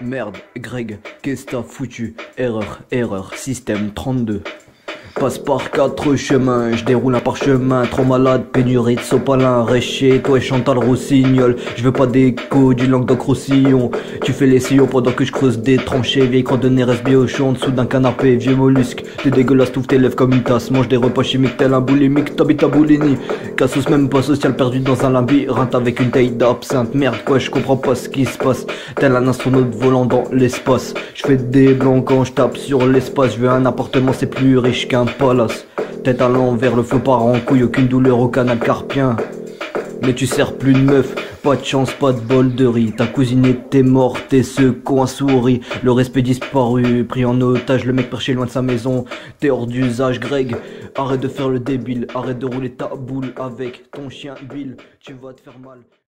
Merde, Greg, qu'est-ce que t'as foutu? Erreur, erreur, système 32. Passe par quatre chemins, je déroule un parchemin, trop malade, pénurie de sopalin, reste toi et Chantal Rossignol, je veux pas d'écho du Languedoc Roussillon, tu fais les sillons pendant que je creuse des tranchées, vieille croix de en dessous d'un canapé, vieux mollusque, t'es dégueulasse, touffe tes lèvres comme une tasse, mange des repas chimiques tel un boulimique, t'habites à Bouligny, Cassos même pas social perdu dans un labyrinthe avec une taille d'absinthe, merde quoi, je comprends pas ce qui se passe, tel un astronaute volant dans l'espace, je fais des blancs quand je tape sur l'espace, je veux un appartement c'est plus riche qu'un palace. Tête à l'envers, le flot part en couille, aucune douleur au canal carpien. Mais tu sers plus de meuf, pas de chance, pas de bol de riz. Ta cousine était morte et ce coin sourit. Le respect disparu, pris en otage, le mec perché loin de sa maison. T'es hors d'usage, Greg. Arrête de faire le débile, arrête de rouler ta boule avec ton chien Bill. Tu vas te faire mal.